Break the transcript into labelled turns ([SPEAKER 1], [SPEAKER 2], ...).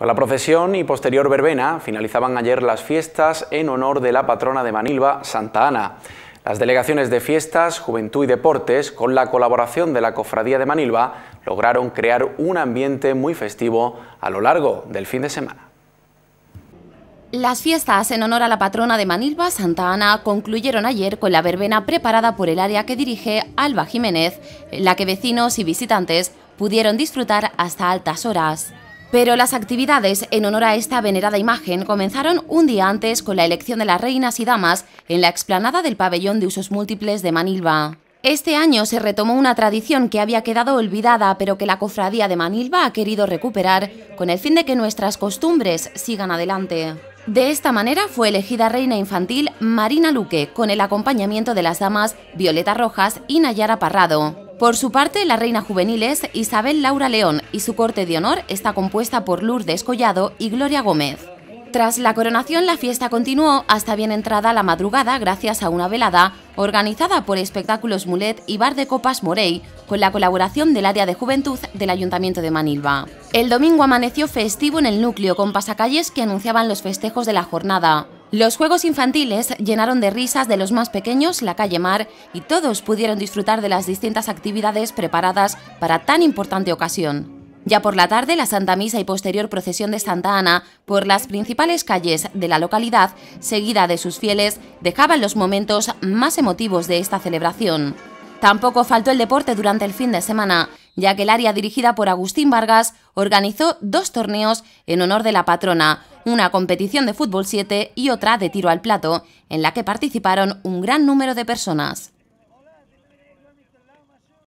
[SPEAKER 1] Con la procesión y posterior verbena finalizaban ayer las fiestas en honor de la patrona de Manilva, Santa Ana. Las delegaciones de fiestas, juventud y deportes, con la colaboración de la Cofradía de Manilva, lograron crear un ambiente muy festivo a lo largo del fin de semana.
[SPEAKER 2] Las fiestas en honor a la patrona de Manilva, Santa Ana, concluyeron ayer con la verbena preparada por el área que dirige Alba Jiménez, la que vecinos y visitantes pudieron disfrutar hasta altas horas. Pero las actividades en honor a esta venerada imagen comenzaron un día antes con la elección de las reinas y damas en la explanada del pabellón de usos múltiples de Manilva. Este año se retomó una tradición que había quedado olvidada, pero que la cofradía de Manilva ha querido recuperar con el fin de que nuestras costumbres sigan adelante. De esta manera fue elegida reina infantil Marina Luque, con el acompañamiento de las damas Violeta Rojas y Nayara Parrado. Por su parte, la reina juvenil es Isabel Laura León y su corte de honor está compuesta por Lourdes Collado y Gloria Gómez. Tras la coronación, la fiesta continuó hasta bien entrada la madrugada gracias a una velada organizada por Espectáculos Mulet y Bar de Copas Morey, con la colaboración del área de juventud del Ayuntamiento de Manilva. El domingo amaneció festivo en el núcleo con pasacalles que anunciaban los festejos de la jornada. Los juegos infantiles llenaron de risas de los más pequeños la calle Mar y todos pudieron disfrutar de las distintas actividades preparadas para tan importante ocasión. Ya por la tarde, la Santa Misa y posterior procesión de Santa Ana por las principales calles de la localidad, seguida de sus fieles, dejaban los momentos más emotivos de esta celebración. Tampoco faltó el deporte durante el fin de semana, ya que el área dirigida por Agustín Vargas organizó dos torneos en honor de la patrona, una competición de fútbol 7 y otra de tiro al plato, en la que participaron un gran número de personas.